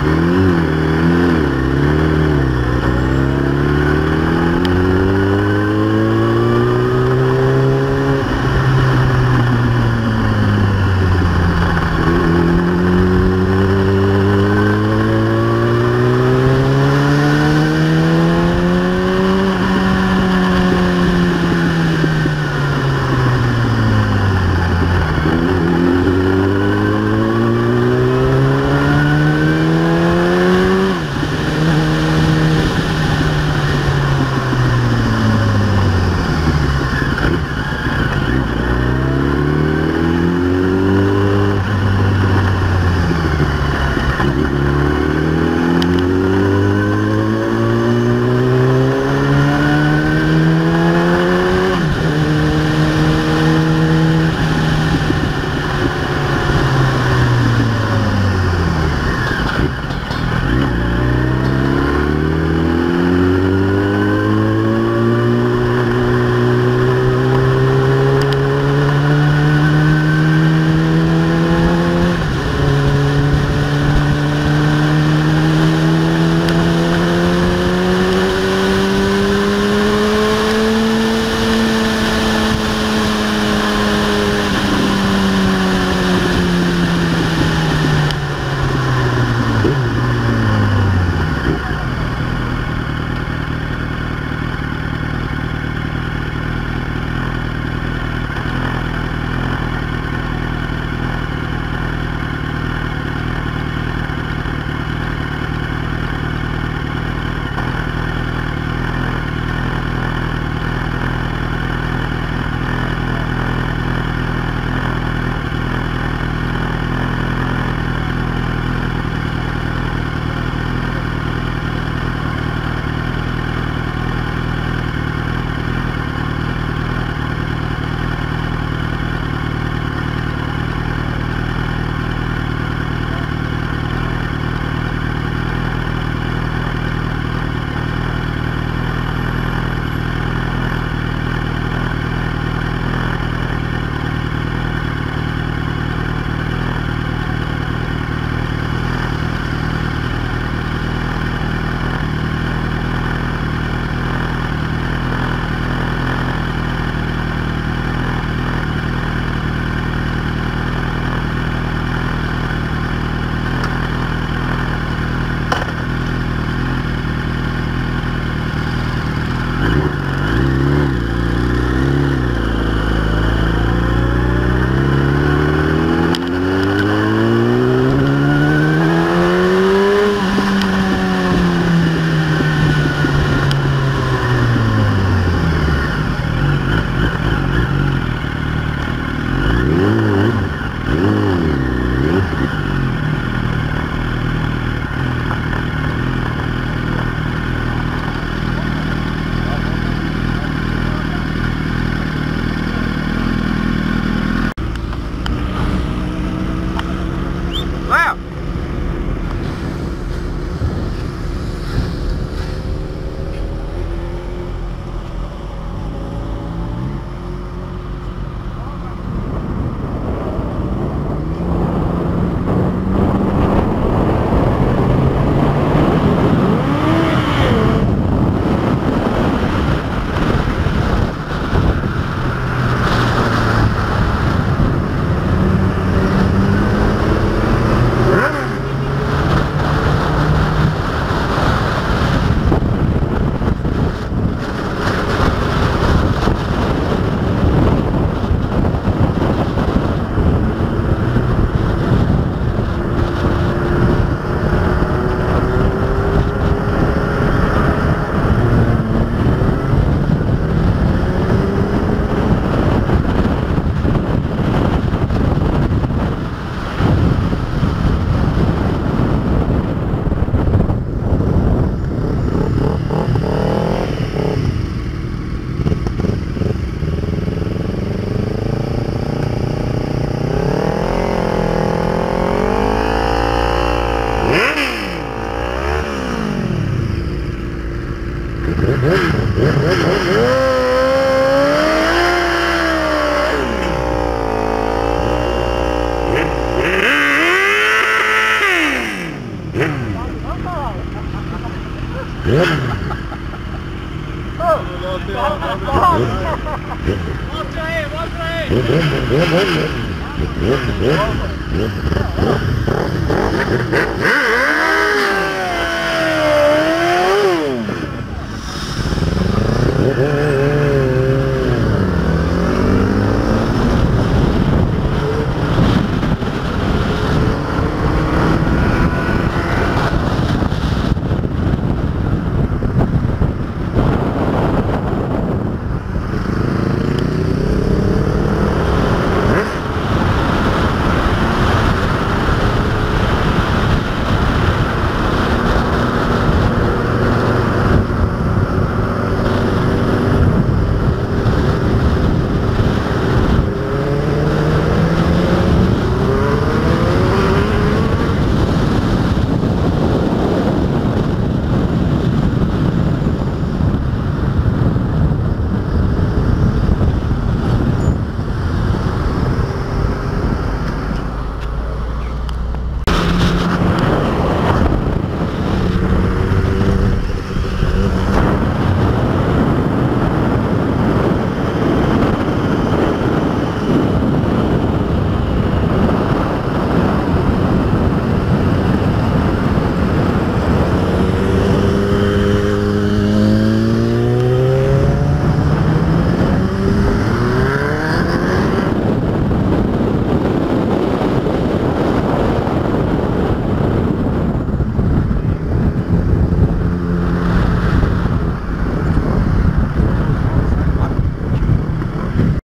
Mm-hmm. Watch your head, watch your head!